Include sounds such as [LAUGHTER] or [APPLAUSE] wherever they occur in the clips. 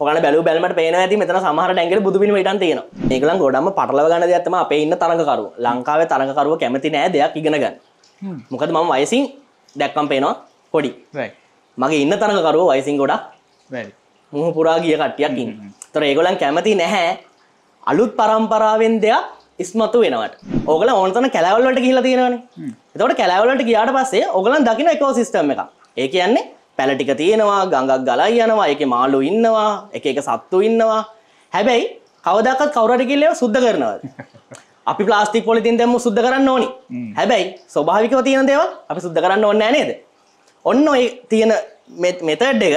ඔගන බැලු බැලමට පේන ඇති මෙතන සමහර ටැන්ගල බුදුබිම ඉටන් තියෙන ඒකලන් ගොඩම පටලව ගන්න දෙයක්තම අපේ ඉන්න තරඟකරු ලංකාවේ තරඟකරුව කැමති නෑ දෙයක් ඉගෙන ගන්න. මොකද මම වයසින් දැක්කම් පේනවා පොඩි. මගේ ඉන්න තරඟකරුව වයසින් ගොඩක් මුහ පුරා ගිය කට්ටියක් ඉන්න. තොර ඒගොලන් කැමති නැහැ අලුත් පරම්පරාවෙන් දෙයක් ඉස්මතු වෙනවට. ඕගල ඕනතන කැලවල්ලට කියලා තියෙනවනේ. එතකොට කැලවලට ගියාට පස්සේ ඔගලන් දකින එකෝ සිස්ටම් එක ඒ කියන්නේ පැලටික තියෙනවා ගඟක් ගලයි යනවා එක මාලු ඉන්නවා එක එක සත්තු ඉන්නවා. හැබැයි කවදක්ත් කවරට කිල්ලව සුද්ධ කරනවද? [LAUGHS] අපි ප්ලාස්ටික් පොලිතින් දෙම සුද්ධ කරන්න ඕනි. හැබැයි ස්වභාවිකව තියෙන දේව අපි සුද්ධ කරන්න ඕන්න නේද? ඔන්න ඔය තියෙන මෙතඩ් එක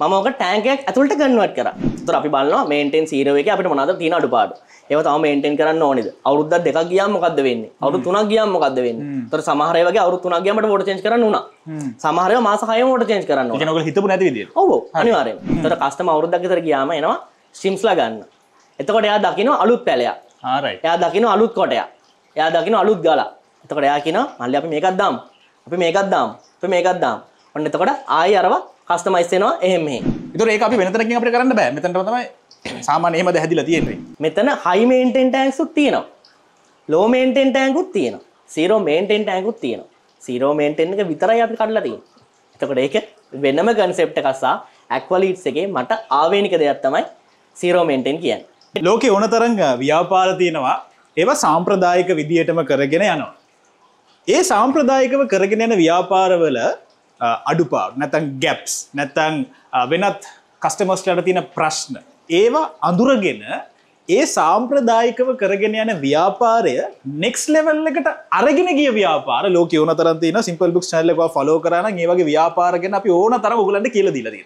මමක ටෑන්කයක් ඇතුළට ගන්නවට කර තුර අපි බලන්න මේන්ටෙන් සීරව එක අපිට මොනද තියෙන අඩුපාඩු. ඒව තම මේන්ටෙන් කරන්න ඕනෙද? අවුද්ද දෙක ගියම් මොකක්ද වෙන්නේ? අවුරු තුනක් ගියම් මොකක්ද වෙන්න? තොර සමහරයගේ අවුරු තුනක් ගියමට ෝට චේන්ජ් කරන්න උනා. සමහරය මාස හය ෝට චේන්ජ් කරන්න නොක හිතපු නැති විදිය ඔව අනිවාරය තොර කස්ටම අවුරුද්දක් තර ගියාම එනවා සිම්ස්ලා ගන්න එතකොට එයා දකින අලුත් පැලයක්. ආරයි එයා දකින අලුත් කොටයක්. එයා දකින අලුත් ගල එතකොට එයා කියන මල්ලි අපි මේකත් දාම්. අපි මේකත් දාම්. අපි මේකත් දාම්. ඔන්න එතකොට ආයි අරව කස්ටමයිස්සෙනවා එහෙම මෙහෙම ඒතර ඒක අපි වෙනතරකින් අපිට කරන්න බෑ. මෙතනට තමයි සාමාන්‍ය එහෙම දැහැදිලා තියෙන්නේ. මෙතන හයි මේන්ටෙන් ටෑන්ක්සුත් තියෙනවා. ලෝ මේන්ටෙන් ටෑන්කුත් තියෙනවා. සීරෝ මේන්ටෙන් ටෑන්කුත් තියෙනවා. සීරෝ මේන්ටෙන් එක විතරයි අපි කඩලා තියෙන්නේ. එතකොට ඒක වෙනම කන්සෙප්ට් එකක් සහ ඇක්වලීට්ස් එකේ මට ආවේනික දෙයක් තමයි සීරෝ මේන්ටෙන් කියන්නේ. ලෝකෙ ඕන තරංග ව්‍යාපාර තියෙනවා. ඒවා සාම්ප්‍රදායික විදිහටම කරගෙන යනවා. ඒ සාම්ප්‍රදායිකව කරගෙන යන ව්‍යාපාරවල අඩුපාඩු නැතන් ගැප්ස් නැතන් වෙනත් කස්ටමස්ලට තියෙන ප්‍රශ්න. ඒවා අඳුරගෙන ඒ සාම්ප්‍රදායිකව කරගෙන යන ව්‍යාපාරය නෙක්ස් ලෙවල් එකට අරගෙන ගිය ව්‍යාපාර ලෝක ඕන තරන් තියෙන සිම්පල් බුක් චනල්ලක ෆලෝ කරන ඒවගේ ව්‍යාපාරගෙන අපි ඕන තරම උගලන්ට කියල දිලදී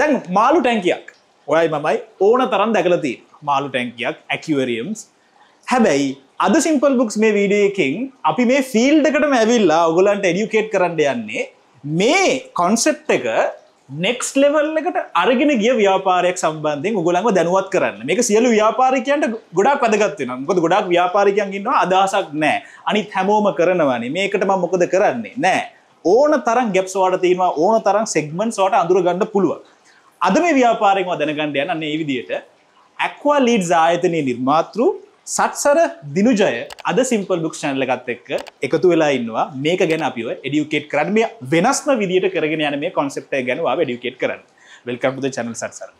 දැන් මාලු ටැන්කියක් ඔයයි මමයි ඕන තරන් දැකලති මාලු ටැන්කියක් ඇකිවරියම්ස් හැබැයි අද සිම්පල් බුක්ස් මේ වීඩියකින් අපි මේ ෆිල්ඩකටම ඇවිල්ලා ඔගුලන්ට එඩියුකේට් කරන්න යන්නේ මේ කොන්සෙප් එක නෙක්ස් ලෙවල් එකට අරගෙන ගිය ව්‍යාපාරයක් සම්බන්ධයෙන් උගලන්ව දැනුවත් කරන්න. මේක සියලු ව්‍යාපාරිකයන්ට ගොඩක් වැදගත්වෙන මොකද ගොඩක් ව්‍යාපාරිකයන් ඉන්නවා අදහසක් නෑ. අනිත් හැමෝම කරනවනේ. මේකට මම මොකද කරන්නේ? නෑ. ඕන තරම් ගැප්ස් වාට තියෙනවා ඕන තරම් සෙග්මන්ට්ස් වාට අඳුරගන්න පුළුවන්. අද මේ ව්‍යාපාරයෙන් දැනගන්න යන අන්න ඒ විදිහට ඇක්වා ලීඩ්ස් ආයතනයේ නිර්මාතෘ සත්සර දිනුජය අද සිම්පල් බුක් චැනල එකත් එක්ක එකතු වෙලා ඉන්නවා. මේක ගැන අපිව එඩියුකේට් කරන්න. මේ වෙනස්ම විදිට කරගෙන යන මේ කොන්සෙප්ට ගැන වා ඩියුකේට් කරන්න. වෙල්කම්පුද චැනල් සත්සර.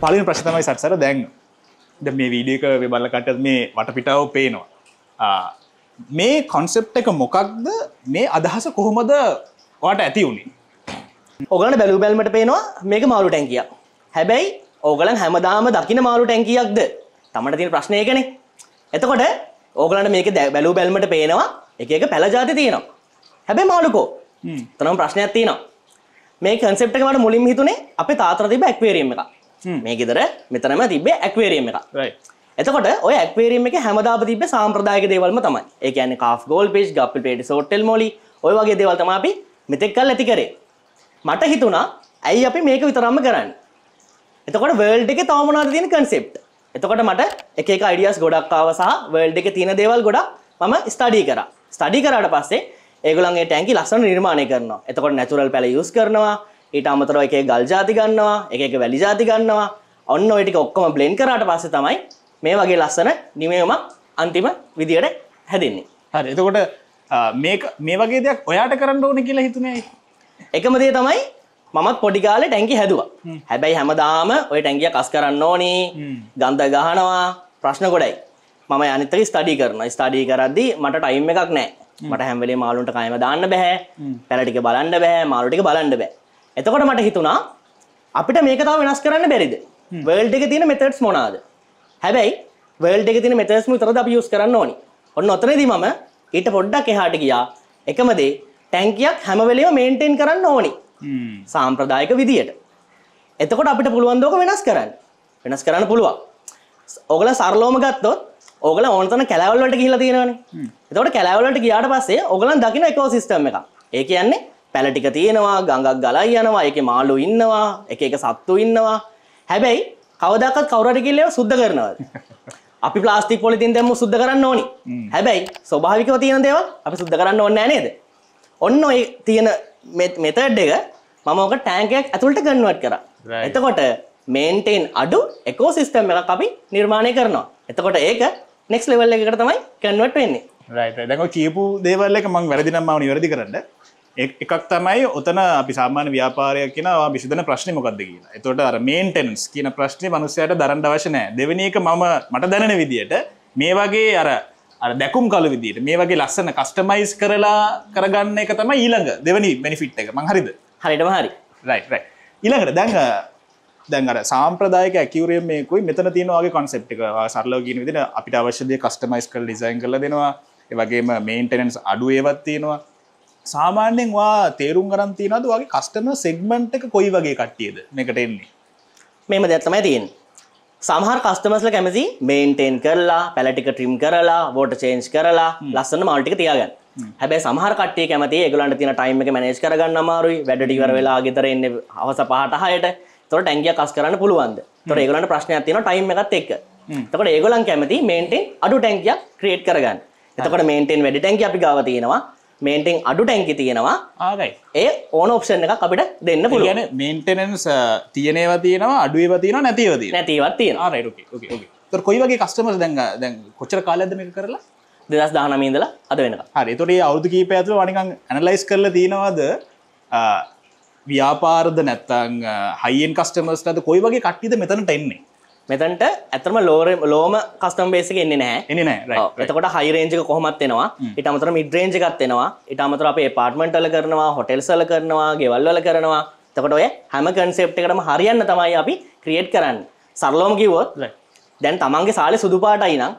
පලින් ප්‍රශ්තමයි සත්සර දැන් ද මේ වීඩියක වෙබල්ලකට මේ වටපිටාව පේනවා. මේ කොන්සෙප් එක මොකක්ද? මේ අදහස කොහොමද වාට ඇති වුණේ ඔගලන බැලු බැල්මට පේනවා මේක මාරු ටැන්කියක් හැබැයි ඕගලන් හැමදාම දකින මාරු ටැන්කියක්ද තමට තියෙන ප්‍රශ්නය කනෙ එතකොට ඕගලන්ට මේක බැලූ බැල්මට පේනවා එක එක පැළ ජාති තියෙනවා. හැබැයි මාළුකෝ තනම් ප්‍රශ්නයක් තියෙනවා. මේ කන්සෙප්ට මට මුලින් හිතුනේ අප තාතර තිබ ඇක්වේරීම එක මේ ගෙදර මෙතනම තිබේ ඇක්වේරීම එක එතකොට ඔය ඇක්වේරීම එක හැමදාප තිබ සාම්ප්‍රදායක දේවල්ම තමයි. ඒ කියන්නේ කාෆ් ගෝල් පේජ් ගප්පල් පේට සෝට්ටෙල් මොලි ඔය වගේ දේවල් තමයි අපි මෙතෙක් කල් ඇති කරේ. මට හිතුණා ඇයි අපි මේක විතරම්ම කරන්න? එතකොට වර්ල්ඩ් එකේ තව මොනවද තියෙන කන්සෙප්ට් එතකොට මට එක එක අයිඩියාස් ගොඩක් ආවා සහ වර්ල්ඩ් එකේ තියෙන දේවල් ගොඩක් මම ස්ටඩි කරා. ස්ටඩි කරාට පස්සේ ඒගොල්ලන්ගේ ටැංකි ලස්සන නිර්මාණය කරනවා. එතකොට නැචරල් පැල යූස් කරනවා. ඊට අමතරව එක ගල් ජාති ගන්නවා. එක එක වැලි ජාති ගන්නවා. ඔන්න ඔය ටික ඔක්කොම බ්ලෙන්ඩ් කරාට පස්සේ තමයි මේ වගේ ලස්සන නිමයමක් අන්තිම විදියට හැදෙන්නේ. හරි එතකොට මේක මේ වගේ දෙයක් ඔයාට කරන්න ඕන කියලා හිතුනේ එකම දේ තමයි මමත් පොඩිකාල ටැන්කි හැදවා. හැබැයි හැමදාම ඔය ටැන්ගිය කස් කරන්න ඕනි ගන්ධ ගහනවා ප්‍රශ්න ගොඩයි. මම අනිතක ස්ටඩි කරන ස්ටඩී කරද්දි මට ටයිම් එකක් නෑ මට හැම්වලේ මාලුන්ට කයම දාන්න බැහැ පැලටික බලන්න බෑ මාලුටික බලන්න බෑ එතකොට මට හිතුණා අපිට මේක තව වෙනස් කරන්න බැරිද? වර්ල්ඩ් එක තියෙන මෙතඩ්ස් මොනාද හැබැයි වර්ල්ඩ් එක තියෙන මෙතඩ්ස් විතරද අපි යූස් කරන්න ඕනි. ඔන්න ඔතනදී මම ඊට පොඩ්ඩක් එහාට ගියා. එකම දේ ටැන්කියක් හැම වෙලේම මේන්ටේන් කරන්න ඕනි. සාම්ප්‍රදායක විදියට. එතකොට අපිට පුළුවන් දෝක වෙනස් කරන්න? වෙනස් කරන්න පුළුවන්. ඔගල සරලෝම ගත්තොත් ඕගල ඕනතන කැලවල්ලට කියලා තියෙනවනේ. එතකොට කැලවලට ගියාට පස්සේ ඔගලන් දකින එකෝ සිස්ටම් එක ඒ කියන්නේ පැලටික තියෙනවා ගඟක් ගලයි යනවා එක මාලු ඉන්නවා එක එක සත්තු ඉන්නවා. හැබැයි කවදක්ත් කවරට කිල්ලව සුද්ධ කරනවද? අපි ප්ලාස්ටික් පොලිතින් දැම්ම සුද්ධ කරන්න ඕනි. හැබැයි ස්වභාවිකව තියෙන දේවල් අපි සුද්ධ කරන්න ඕන්න නේද? ඔන්න ඔය තියෙන මෙතඩ් එක මම ඕක ටෑන්කයක් ඇතුළට කන්වට් කර. එතකොට මේන්ටේන් අඩු එකෝ සිස්ටම් එකක් අපි නිර්මාණය කරනවා. එතකොට ඒක නෙක්ස් ලෙවල් එකට තමයි කන්වට් වෙන්නේ. රයි දැක කියපු දේවල් එක මං වැරදිනම් මව නිවැරදි කරන්න. එක්- එකක් තමයි ඔතන අපි සාමාන්‍ය ව්‍යාපාරයක් කියෙනවා විසිදන ප්‍රශ්නය මොකක්ද කියලා. එතොට අර මේන්ටෙන්ස් කියන ප්‍රශ්නය මනුස්සයට දරන්න අවශනෑ දෙවනි එක මම මට දැනෙන විදියට මේ වගේ අර අර දැකුම් කල විදිට මේ වගේ ලස්සන කස්ටමයිස් කරලා කරගන්න එක තමයි ඊළඟ දෙවනි බැනිෆිට් එක. මං හරිද? හරිටම හරි. රයි රයි ඊළඟට දැන් දැන්ර සාම්ප්‍රදායක ඇකිවරේ මේකුයි මෙතන තියෙනවාගේ කොන්සෙප් එක. සරලව ගෙන විදින අපිට අවශ්‍යදය කස්ටමයිස් කල් ඩිසයින් කල දෙනවා. ඒවගේම මේන්ටනන්ස් අඩු ඒවත් තියෙනවා සාමාන්‍යෙන් වා තේරුම් ගරන් තියනද වගේ කස්ටම සෙක්මන්ට් එක කොයි වගේ කට්ටියද මේකට එන්නේ? මෙම දැත්තමයි තියෙන් සමහර කස්ටමස්ල කැමති මේන්ටේන් කරලා පැලටික ට්‍රිම් කරලා වෝට චේන්ජ් කරලා ලස්සන මල්ටික තියාගන්න. හැබැ සමහර කටේ කැමති ගලන්ට තින ටයිම එක මනේජ් කරගන්න අමාරුයි. වැඩටිකර වෙලා ගෙතර එන්න හවස පහට හයට. තොට ටැන්ගිය කස් කරන්න පුළුවන්ද? තොර ඒගලන්ට ප්‍රශ්නයක් තින ටයිම් එකත් එක් තකට ඒගොලන් කැමති මේන්ටෙන් අඩු ටැන්කිය ක්‍රියට් කරගන්න. එතකට මේන්ටෙන් වැඩි ටැන්කි අපි ගාව තියෙනවා මේන්ටෙන් අඩු ටැන්කි තියෙනවා. ආගයි. ඒ ඕන ඔප්ෂන් එක අපිට දෙන්න පුළුවන්. මේන්ටනන්ස් තියනේව තියෙනවා අඩුව තියෙන නැතිවදී නැතිවත් තියෙන තොර කොයි වගේ කස්ටමස් දැන් දැන් කොච්චර කාලද මේ කරලා? දෙදස් දානමීදල අද වෙනක හරි තොරේ අවුදු කීප ඇතුළ වනිකං ඇනලයිස් කරල තියෙනවාද? ව්‍යාපාරද නැත්තං හයිෙන් කස්ටමස් ලද කොයි වගේ කට්ටිද මෙතනට එන්නේ මෙතන්ට ඇතරම ලෝර ලෝම කස්ටම් බේසික එන්නේ එන්නේ නෑ ඔව්. එතකොට හයිරේජක කොහොමත් එනවා. ඉට අමතර මිඩ්රේජ එකත් එනවා. ඉට අමතර අපේ පාර්ට්මන්ටල කරනවා හොටෙල්සල කරනවා ගෙවල්වල කරනවා. තකොට ඔය හැම කන්සෙප්ට එකටම හරියන්න තමයි අපි ක්‍රියට් කරන්න. සරලෝම කිවොත්. දැන් තමන්ගේ සාල සුදුපාටයි නම්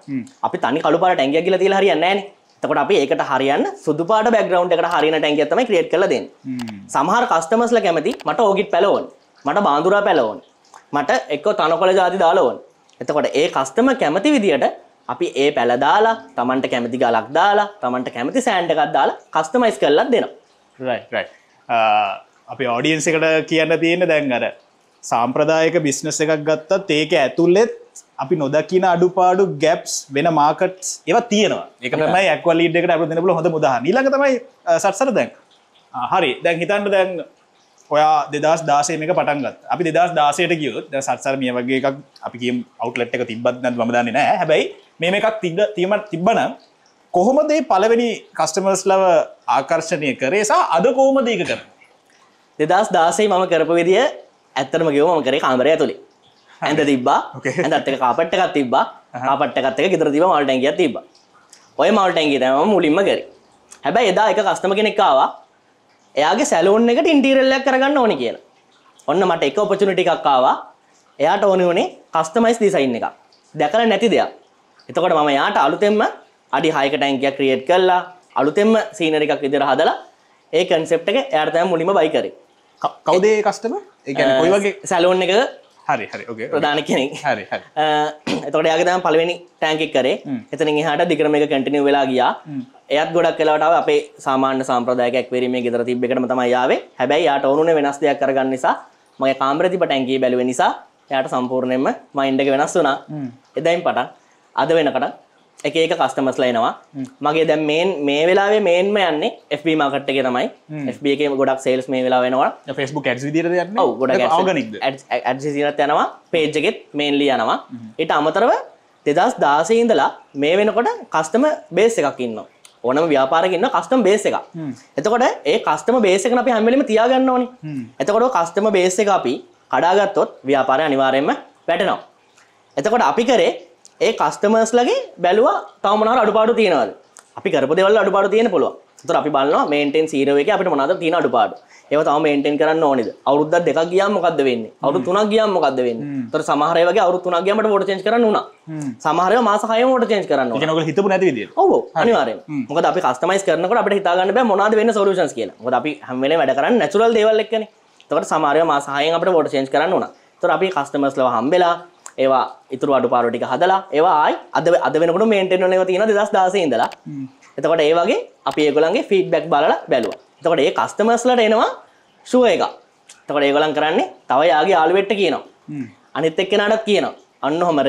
අපි තනි කළුපාට ටැන්ගිය කියල තිල හරියන්න ෑන. තකොට අපි ඒකට හරියන්න සුදුපාට බැග්‍රවන්් එකට හරින ටැන්ගිය තමයි ක්‍රියට් කල දෙන්න. සමහර කස්ටමස්ල කැමති මට ඕගිට පැලෝන් මට බාන්දුරා පැලෝන් මට එක්ක තනකොළ ජාති දාලෝන් එතකොට ඒ කස්ටම කැමති විදියට අපි ඒ පැළදාලා තමන්ට කැමති ගලක් දාලා තමන්ට කැමති සෑන්ට එකක් දාලා කස්ටමයිස් කරලත් දෙනවා. අපි ඔඩියන්ස එකට කියන්න තියෙන දැන් අර සාම්ප්‍රදායක බිස්නස එකක් ගත්තත් ඒක ඇතුල්ලෙත් අපි නොදකින අඩුපාඩු ගැප්ස් වෙන මාකට් ඒව තියෙනවා. එක තමයි ඇක්වලීඩ් එකට අප දෙනපුල හොඳ මුදහ නිලක තමයි සත්සර දැන්. හරි. දැන් හිතන්ට දැන් ඔයා දෙදස් දාසේ මේක පටන්ගත් අපි දෙදස් දාසයට ද සත්සර මිය වගේ එකක් අපි කියම් අවටලට් එක තිබත් නැත් මදන්නේ නෑ හැබැයි මේ එකක් තිග තීමට තිබ්බනම් කොහොමදේ පලවෙනි කස්ටමර්ස් ලව ආකර්ශණය කරේසා අද කෝමද ඒක කර දෙදස් දාසේ මම කරපු විදිිය ඇත්තරම ගෙව ම කරේ කාමරය තුළි ඇඳ තිබා Okay. ඇඳත් එක කාපට්ට එකත් තිබා කාපට්ට එකත් එක ගෙතර තිබ මල්ටැන්ගිය තිබ ඔය මල්ටැන්ගි තම මුලින්ම කරේ. හැබැයි එදා එක කස්ටම කෙනෙක්කාවා එයාගේ සැලූන් එකට ඉන්ටීරල්ලයක් කරගන්න ඕනි කියලා. ඔන්න මට එක ඔපචුනිටි එකක්කාවා එයාට ඕනි වනේ කස්ටමයිස් දිසයින් එක දැකල නැති දෙයක්. එතකොට මම යාට අලුතෙම්ම අඩි හයක ටැන්කිය ක්‍රියට් කරලා අලුතෙම්ම සීනර එකක් විදිර හදලා ඒ කන්සෙප් එක එයාටතම මුලිම බයි කරේ. කවදේ කස්ටම එක කොයි වගේ? සැලෝන් එක හරි හරි. ප්‍රධාන කෙනෙක්. හරි එතකොට යාගතම පලවෙනි ටෑන්කික් කරේ. එතන හට දිකරම එක කටිනිය වෙලා ගියා. එයත් ගොඩක් කලාට අපේ සාමාන්‍ය සම්ප්‍රදායක වීම ගෙතර තිබෙකටම තමයියාවේ හැබැයි යාට ඕනුන වෙනස් දෙයක් කරගන්න නිසා මගේ කාම්‍රතිප ටැන්කී බැලුව නිසා යට සම්පූර්ණයෙන්ම මයින්ඩ එක වෙනස් වුනා එදයින් පටන් අද වෙනකට එක එක කස්ටමස්ල එනවා. මගේ දැම් මේන් මේ වෙලාවේ මේන්ම යන්නේ FB මාකට් එක තමයි. FB එක ගොඩක් සේල්ස් මේ වෙලා වෙනවා අවගනික්ද ඇඩ්සිනත් යනවා. පේජ්ජගෙත් මේන්ලි යනවා. ඊට අමතරව දෙදස් දාසේ ඉඳලා මේ වෙනකොට කස්ටම බේස් එකක් ඉන්න ඕනම ව්‍යාපාරගන්න කස්ටම් බේස එක එතකොට ඒ කස්ටම බේසක අපි හැමලිම තියාගන්න ඕනි. එතකොට කස්ටම බේස එක අපි කඩාගත්තොත් ව්‍යාපාරය අනිවාරයෙන්ම වැටනවා. එතකොට අපි කරේ ඒ කස්ටමර්ස් ලගේ බැලවා තවමනාර අඩුපාඩු තියෙනවද? අපි කරපු දෙවල් අඩුපාඩු තියෙන පුළුව තුර අපි බලන්න මේන්ටෙන් සීරවක අපිට මොනද තියෙන අඩුපාඩු. ඒව තම මේන්ටෙන් කරන්න ඕනිද? අවුද්ද දෙක ගියම් මොකක්ද වෙන්න? අවු තුනක් ගියම් මොකක්ද වෙන්න? තොර සමහරයගේ අවු තුනක් ගියමට ෝට චේච් කරන්න වුණා සමහරය මාසහය ෝට චේච් කරන්න ඕන. නොක හිතපු නැති විදිර ඔව අනිවාරය මොක අපි කස්ටමයිස් කරනකට අපට හිතාගන්න බෑ මොනාද වෙන්න සොලූෂන්ස් කියලා. මොකද අපි හැමවෙලේ වැඩ කරන්න නැචුරල් දේවල් එක්කනේ. තකට සමාරය මාසාහයෙන් අපට ෝට චේච් කරන්න වුණා තොර අපි කස්ටමස් ලව හම්බෙලා ඒවා ඉතුරු අඩු පාරටික හදලා ඒවායි අද අද වෙනකට මේන්ටෙන් නව තියෙන දස් දාස ඉඳලා. එතකොට ඒ වගේ අපි ඒගොලන්ගේ ෆීඩ්බැක් බලලා බැලුව. එතකොට ඒ කස්ටමස්ලට එනවා ශුව එක තකොට ඒගොලන් කරන්නේ තව යාගේ ආලුවෙට්ට කියනවා. අනිත් එක්ක නටත් කියනවා. අන්න හොම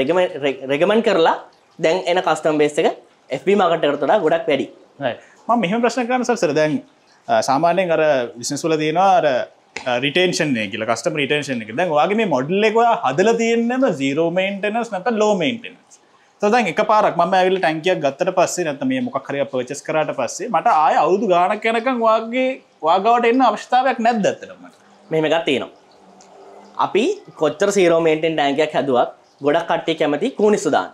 රෙගමන් කරලා දැන් එන කස්ටම් බේස් එක FB වඩා ගොඩක් වැඩි. මෙහම ප්‍රශ්න කරන සර දැන් සාමානයෙන් අර විශසුල තියෙනවා අර රිටේෂන් කියල කස්ටම රිටේෂන් එක දැන් වගේ මේ මොඩල් එක හදල තියන්නම සීරෝමේන්ටනස් නැත ලෝමේන්ටනස් තදන් එක පාරක් ම ඇවිල ටැන්කයක් ගත්තට පස්සේ නැත මේ මොක්හරය පචස් කරට පස්සේ මට ආය අවුදු ගානක් යනකං වගේ වාගවට එන්න අවස්ථාවයක් නැත් ඇත්තටමට මෙහෙම එකක් තියෙනවා. අපි කොච්චර සීරෝමේන්ටෙන් ටෑන්කයක් හැදුවත් ගොඩක් කට්ටිය කැමති කූනිස්සුදාන්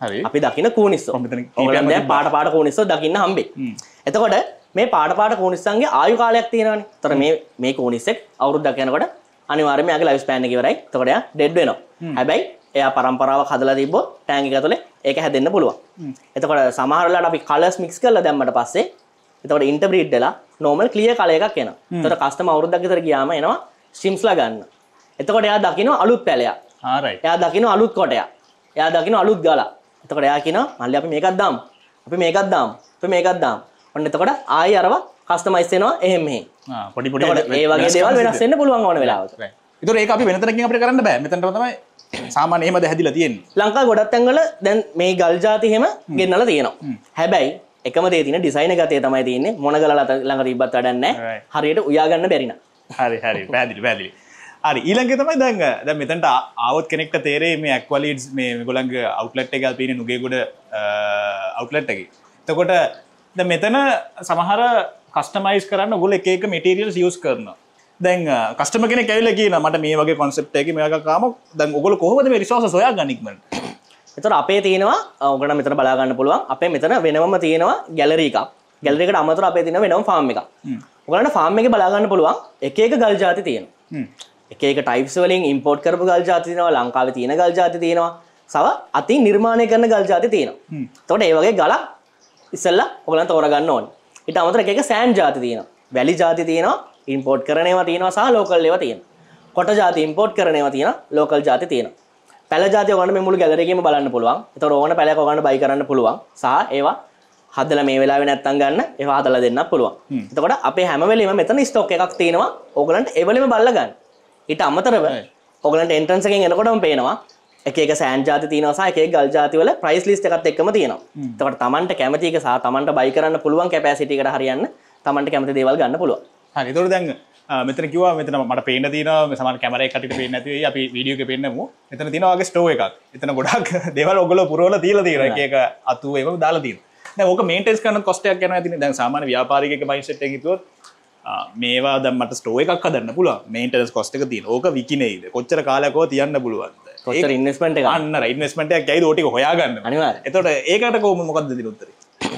හරි. අපි දකින කූනිස්සෝ. පාට පාට කූනිස්සෝ දකින්න හම්බේ එතකොට මේ පාට පාට කූනිස්සන්ගේ ආයු කාලයක් තියෙනවානේ. ତර මේ මේ කූනිස්සෙක් අවුරුද්දක් යනකොට අනිවාර්යයෙන්ම එයාගේ ලයිෆ් ස්පෑන් එක ඉවරයි. එතකොට එයා ඩෙඩ් වෙනවා. හැබැයි එයා පරම්පරාවක් හදලා තිබ්බොත් ටෑන්ක් එක ඇතුලේ ඒක හැදෙන්න පුළුවන්. එතකොට සමහර වෙලාවට අපි කලර්ස් මික්ස් කරලා දැම්මට පස්සේ එතකොට ඉන්ටර්බ්‍රීඩ් වෙලා නෝමල් ක්ලියර් කලර් එකක් එනවා. එතකොට කස්ටමර් අවුරුද්දක් විතර ගියාම එනවා ස්ටිම්ස්ලා ගන්න. එතකොට එයා දකිනවා අලුත් පැලයක්. ආරයි එයා දකිනවා අලුත් කොටයක්. එයා දකිනවා අලුත් ගලක්. එතකොට එයා කියනවා මල්ලි අපි මේකක් දාමු. අපි මේකක් දාමු. අපි මේකක් දාමු. ඔන්න එතකොට ආයි අරව කස්ටමයිස් වෙනවා එහෙම මෙහෙම. පොඩි එතකොට ඒ වගේ දේවල් වෙනස් වෙන්න පුළුවන් ඕන වෙලාවක. තුර ඒ අපි වෙනතනකින් අපට කරන්න බෑ මෙතට තමයි සාමාන එහෙම දැහැදිල තියෙන්නේ ලංකා ගොඩත් තැන්වල දැන් මේ ගල් ජාති එහෙම ගෙන්නලා තියෙනවා. හැබැයි එකම දේ තියෙන ඩිසයින් ගතේ තමයි තියෙන්නේ මොන ගල ළඟ තිබ්බත් වැඩක් නැහැ. හරියට උයා ගන්න බැරි නම්. හරි හරි පැදිලි පැදිලි හරි ඊළඟ තමයි දැන් දැන් මෙතනට ආවොත් කෙනෙක්ට තේරේ මේ ඇක්වලීඩ්ස් මේ මේගොල්ලන්ගේ අවුට්ලට් එක තියෙන නුගේගොඩ අවුට්ලට් එක. එතකොට ද මෙතන සමහර කස්ටමයිස් කරන්න ගොල එකක මටරියල් යස් කරන දැන් කස්ටම කෙන කැල්ල කියන මට මේ වගේ කොන්සප් එක මේක කාම. දැන් ඔගොල කොහොද රිසෝස සොයා ගනික්ම එතර අපේ තියෙනවා ඔගන මෙතර බලාගන්න පුළුවන්. අපේ මෙතන වෙනවම තියෙනවා ගැලරීක ගැලරිකට අමතර අපේ තින වෙනම් ෆාම් එක ඔගලට ෆාම් එක බලාගන්න පුළුවන් එක එක ගල් ජාති තියෙන එක ටයිස් වලින් ඉම්පෝට් කරපු ගල් ජාතිනවා ලංකාව තියෙන ගල් ජාති තියෙනවා. සව අති නිර්මාණය කරන ගල් ජාති තියෙනවා. තොට ඒවගේ ගලක් ඉස්සල්ලා ඔගලන් තෝරගන්න ඕන්. ඉට අමතර එක සෑන් ජාති තියෙන වැලි ජාති තියෙනවා ඉම්පෝට් කරනවා තියෙනවා සහ ලෝකල් ඒව තියෙන කොට ජාති ඉම්පෝට් කරනවා තියෙන ලෝකල් ජාති තියෙන පැල ජාති ඔගන්න මුළු ගැලරකීම බලන්න පුළුවන්. එත ඕන පැල ඔගන්න බයි කරන්න පුළුවන්. සහ ඒවා හදල මේ වෙලා නැත්තන් ගන්න ඒවා හදලා දෙන්න පුළුවන්. එතකොට අපේ හැමවෙලීම මෙතන ස්ටෝක් එකක් තියෙනවා. ඕගලන්ට එවලම බල්ලගන්න ඉට අමතරව ඔගලන්ට එන්ට්‍රන්සකෙන් එනකොටම පේනවා එක සෑන් ජාති තියෙනවා සහ එක ගල් ජාති වල ප්‍රයිස් ලිස්ට් එකත් එක්කම තියෙනවා. එතකොට Tamanට කැමති එක සහ Tamanට බයි කරන්න පුළුවන් කැපැසිටි එකට හරියන්න Tamanට කැමති දේවල් ගන්න පුළුවන්. හරි ඒතකොට දැන් අ, මෙතන කිව්වා මෙතන මට පේන්න තියෙනවා මේ සමහර කැමරා කටිට පේන්නේ නැති අපි වීඩියෝ එකේ පෙන්නමු. එතන තියෙනවා වගේ ස්ටෝර් එකක්. එතන ගොඩක් [LAUGHS] දේවල් ඔයගොල්ලෝ පුරවලා තියලා තියෙනවා. එක අතු ඒවා දාලා තියෙනවා. දැන් ඕක මේන්ටේන්ස් කරන කොස්ට් එකක් යනවා ඇතිනේ. දැන් මයින්ඩ්සෙට් එකකින් හිතුවොත් ආ, මේවා දැන් මට ස්ටෝර් එකක් හදන්න පුළුවන්. මේන්ටේනන්ස් කොස්ට් එක තියෙන. ඕක විකිනේයිද? කොච්චර කාලයක් ඕක තියන්න පුළුවන්ද? කොච්චර ඉන්වෙස්ට්මන්ට් එක අන්න ඉන්වස්මට ඇයි ෝටික හොයාගන්න අනිවාර්යයෙන්. එතොට ඒකට කෝම මොකක්ද දිරුත්තර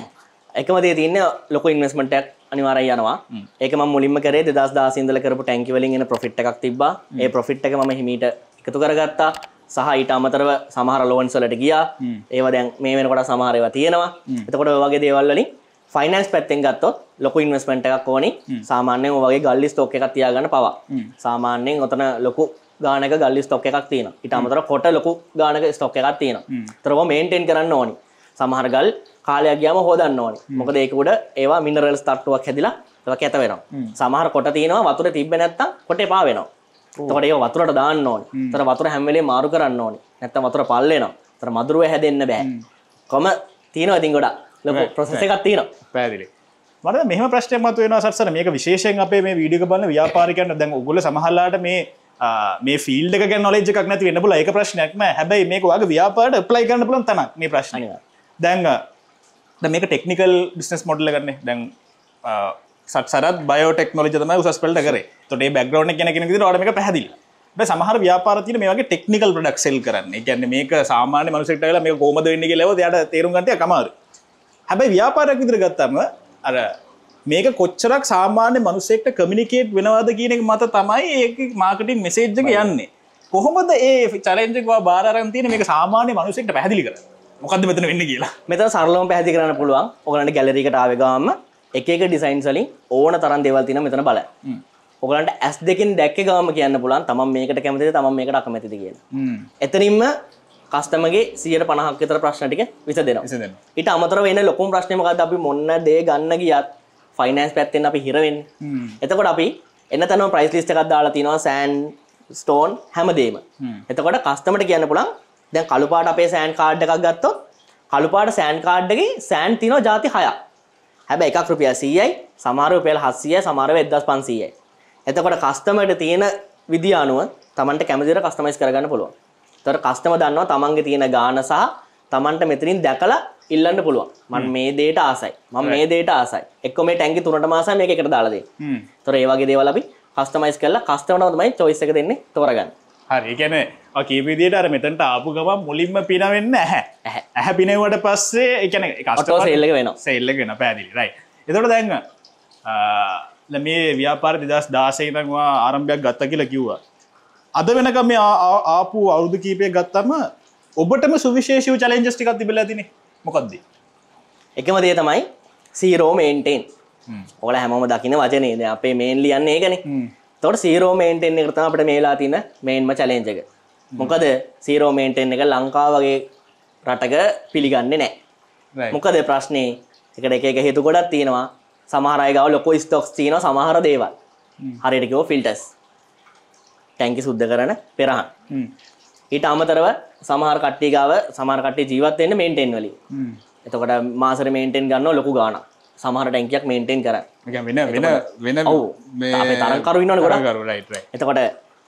[COUGHS] එකම දේ තියෙන්නේ ලොකු ඉන්වෙස්ට්මන්ට් එකක් අනිවාර්යයෙන් යනවා. ඒක මුලින්ම කරේ 2016 ඉඳලා කරපු ටැංකි වලින් එන ප්‍රොෆිට් එකක් තිබ්බා. ඒ ප්‍රොෆිට් එක මම හිමීට එකතු කරගත්තා. සහ ඊට අමතරව සමහර ලෝන්ස් වලට ගියා. ඒවා දැන් මේ වෙනකොට සමහර ඒවා තියෙනවා. එතකොට වගේ දේවල් වලින් ෆයිනන්ස් පැත්තෙන් ගත්තොත් ලොකු ඉන්වෙස්ට්මන්ට් එකක් ඕනි. සාමාන්‍යයෙන් වගේ ගල්ලි ස්ටොක් එකක් තියාගන්න පවා. සාමාන්‍යයෙන් ඔතන ලොකු ගානක ගල්ලි ස්ටොක් එකක් තියෙනවා. ඊට අමතරව කොට ලොකු ගානක ස්ටොක් එකක් තියෙනවා. ඒතර ඔය මේන්ටේන් කරන්න ඕනි. සමහර ගල් කාලයක් ගියාම හොදන්න ඕනි. මොකද ඒක උඩ ඒවා මිනරල්ස් තට්ටුවක් හැදිලා ඒවා කැත වෙනවා. සමහර කොට තියෙනවා වතුර තිබ්බේ නැත්තම් කොට එපා වෙනවා. එතකොට ඒක වතුරට දාන්න ඕනි. ඒතර වතුර හැම වෙලේම මාරු කරන්න ඕනි. නැත්තම් වතුර පල් වෙනවා. ඒතර මදුරුව හැදෙන්න බෑ. කොම තියෙනවා ඉතින් ගොඩක්. ලොකු ප්‍රොසෙස් එකක් තියෙනවා. පැදිලි මට මෙහම ප්‍රශ්නය මතු වෙන සරසන මේක විශේෂයෙන් අපේ මේ වීඩියක බලන්න ව්‍යාපාරිකන්න දැන් ඔගොල සමහල්ලාට මේ මේ ෆිල්ඩ එක නොලෙජ් එකක් නැති වෙන්න පුල එක ප්‍රශ්නයක්ම හැබැයි මේක වගේ ව්‍යාපාට ප්ලයි කරන්න පුලන් තනක් මේ ප්‍රශ්නය අනිවාර්යයෙන්. දැන් ද මේක ටෙක්නිකල් බිස්නස් මොඩල කරන්නේ දැන් සත් බයෝටෙක්නෝජ තම උසස් පලට කර. තොට බැග්‍රවන කෙන කෙනෙ ට මේ පැහදිල සමහර ව්‍යාපාරතින මේ වගේ ටෙක්නිකල් ප්‍රඩක් සෙල් කරන්න. ගැන්න මේක සාමාන්‍ය මනුසෙක්ටල මේ කෝමද වෙන්නගේ ලව යට තේරුම්ගට කමාර හැබැයි ව්‍යාපාරක් විදිර ගත්තම අර මේක කොච්චරක් සාමාන්‍ය මනුසෙක්ට කමිනිකේට් වෙනවාද කියනෙක් මත තමයි ඒ මාකටින් මෙසේජ්ජක යන්නේ කොහොමද ඒ චරෙන්ජකවා බාරන්තියන මේක සාමාන්‍ය මනුසෙක්ට පැදිලි කර මොකද මෙතන වෙන්න කියලා මෙතන සරලවම පැහැදිලි කරන්න පුළුවන්. ඔයගලන්ට ගැලරි එකට ආවේ ගාම එක ඩිසයින්ස් වලින් ඕන තරම් දේවල් තියෙනවා මෙතන බලන්න. ඔයගලන්ට ඇස් දෙකෙන් දැක්කේ ගාම කියන්න පුළුවන් තමන් මේකට කැමතිද තමන් මේකට අකමැතිද කියලා. එතනින්ම කස්ටමර්ගේ 150ක් විතර ප්‍රශ්න ටික විසඳෙනවා. විසඳෙනවා. ඊට අමතරව වෙන ලොකුම ප්‍රශ්නේ මොකද්ද අපි මොන්න දේ ගන්න ගියත් ෆයිනෑන්ස් පැත්තෙන් අපි හිර වෙන්නේ. එතකොට අපි එන්න තනම ප්‍රයිස් ලිස්ට් එකක් දාලා තිනවා සෑන් ස්ටෝන් හැමදේම. එතකොට කස්ටමර්ට කියන්න පුළුවන් දැන් කළු පාට අපේ සෑන් කාඩ් එකක් ගත්තොත් කළුපාට සෑන් කාඩ්ඩගේ සෑන් තිනෝ ජාති හයක්. හැබැ එකක් රුපිය සීයයි සමාරපයල් හස්සිය සමාරව එදස් පන්සීයයි එතකොට කස්ටමට තියෙන විදි අනුව තමන්ට කැමදිර කස්ටමයිස් කරගන්න පුළුවන්. තොර කස්ටම දන්නවා තමන්ගේ තියෙන ගාන සහ තමන්ට මෙතනින් දැකලා ඉල්ලන්න පුළුවන් මන් මේ දේට ආසයි මම මේ දේට ආසයි එක්ක මේ ටැන්කි තුනට මාස මේක එකට දාලාදේ. තොර ඒ වගේ දේවල් අපි කස්ටමයිස් කරලා කස්ටමට තමයි චොයිස් එක දෙන්නේ තෝරගන්න හරි. ගැන කීපිදියට අර මෙතැන්ට ආපු ගම මුලින්ම පිනවෙන්න ඇහැ ඇහැ. පිනවට පස්සේ එකන ඔටෝ සේල් එක වෙනවා. සෙල්ලගෙන පැදිලි රයි එතොට දැන්න මේ ව්‍යාපාර දෙදස් දාසයනවා ආරම්භයක් ගත්ත කියලා කිව්වා. අද වෙනකම මේ ආපු අවුදු කීපය ගත්තම ඔබටම සුවිශේෂව චලෙන්ජස්ටිකක් තිබල තින මොකක්ද එකම දේ තමයි සීරෝ මේන්ටේන් ඔල හැමෝම දකින වචනේද අපේ මේන් ලියන්නේ ඒගන තොට සීරෝ මේන්ටෙන් එක තමයි අපට මේලා තින මේන්ම චලෙන්ජක මොකද සීරෝ මේන්ටෙන් එක ලංකා වගේ රටක පිළිගන්න නෑ මොකද ප්‍රශ්නය එකට එක එක හේතු ගොඩක් තියෙනවා. සමහරයගව ලොකො ස්තොක්ස් තියන සමහර දේවල්. හරිටකෝ ෆිල්ටස් ටැන්කි සුද්ධ කරන පෙරහන් ඊට අමතරව සමහර කට්ටිගාව සමහරකට ජීවත්වන්න මේන්ටෙන් වලි එතකොට මාසර මේන්ටෙන් ගන්න ලොකු ගාන සමහර ටැන්කයක් මේන්ටෙන් කර වෙන වෙන වෙන තරංකරු ගොඩක්. ගොඩ එතකොට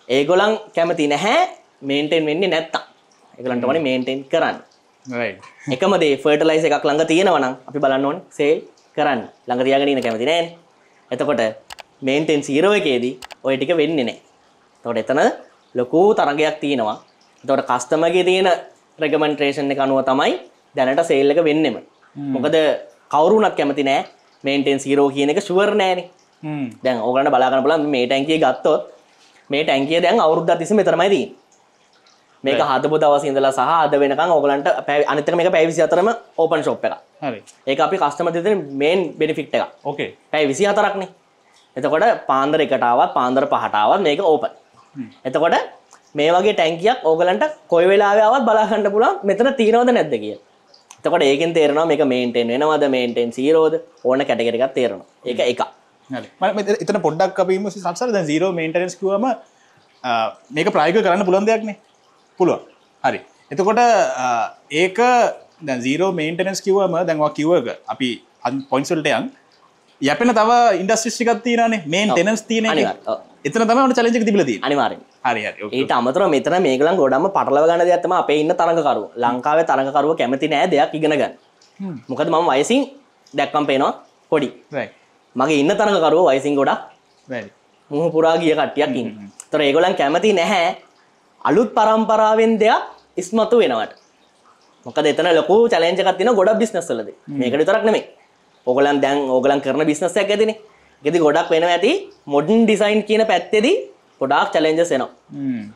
ඒගොලන් කැමති නැහැ මේන්ටෙන් වෙන්නේ නැත්තා එකලන්ට වන මේන්ටෙන් කරන්න. එකම දේ ෆර්ටලයිස එකක් ළඟ තියෙනවනම් අපි බලන්න ඕන් සේ කරන්න. ළඟ තියාගෙනන කැමති නෑන්. එතකොට මේන්ටෙන් සීරෝ එකේදී ඔය ටික වෙන්නේ නෑ. තොට එතන ලොකූ තරගයක් තියෙනවා තොට කස්තමගේ තියෙන රෙකමන්ට්‍රේෂන් එක අනුව තමයි දැනට සේල් එක වෙන්නෙම මොකද කවරුනක් කැමති නෑ මේන්ටෙන් සීරෝ කියන එක ශුවර් නෑන දැන් ඕගලන්න බලාගන්න බල මේ ටැන්කිය ගත්තොත් මේ ටැන්කිය දැන් අවුරුද්ධ තිසි මෙතරමයිදී මේක හදපු දවස ඉඳලා සහ අද වෙනකම් ඕගලන්ට පැ- අනිත් එක මේක පැය 24ම ඕපන් ෂොප් එක. ඒක අපි කස්ටමර් දෙන මේන් බෙනිෆිට් එක. ඕකේ පැය 24ක්නේ. එතකොට පාන්දර එකට ආවත් පාන්දර පහට ආවත් මේක ඕපන්. එතකොට මේ වගේ ටැන්කියක් ඕගලන්ට කොයි වෙලාවෙ ආවත් බලා ගන්න පුළුවන්. මෙතන තියෙනවද නැද්ද කියලා. එතකොට ඒකෙන් තේරෙනවා මේක මේන්ටේන් වෙනවද මේන්ටේන් 0ද ඕන කැටගරි එකක් තේරෙනවා. ඒක මෙත- එතන පොඩ්ඩක් අපිම සංසර zero maintenance කිව්වම අ, මේක ප්‍රායෝගිකව කරන්න පුළුවන් දෙයක් නේ පුළුවන්. හරි. එතකොට ඒක දැන් zero maintenance කිව්වම දැන් ඔයා කිව්වක අපි පොයින්ට්ස් වලට යන්. යැපෙන තව මේන්ටෙනන්ස් තියෙන එක. අනිවාර්ය. ඔව්. එතන තමයි ඔන්න චැලෙන්ජ් එක ඊට අමතර මෙතන මේගලන් ගොඩම පටලව ගන්න දෙයක් තමයි අපේ ඉන්න තරඟකරුව. ලංකාවේ තරඟකරුව කැමති නෑ දෙයක් ඉගෙන ගන්න. මොකද මම වයසින් දැක්කම් පේනවා පොඩි. right මගේ ඉන්න තරඟකරුව වයසින් ගොඩක් මුහ පුරා ගිය කට්ටියක් ඉන්න. ඒතර ඒගොල්ලන් කැමති නැහැ අලුත් පරම්පරාවෙන් දෙයක් ඉස්මතු වෙනවට. මොකද එතන ලොකු චැලෙන්ජ් එකක් තියෙනවා ගොඩක් බිස්නස් වලදී. මේකට විතරක් නෙමෙයි. ඕගොල්ලන් දැන් ඕගොල්ලන් කරන බිස්නස් එකක් ඇතිනේ. ඒකෙදි ගොඩක් වෙනවා ඇති මොඩර්න් ඩිසයින් කියන පැත්තේදී ගොඩාක් චැලෙන්ජස් එනවා.